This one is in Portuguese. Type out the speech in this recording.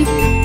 Música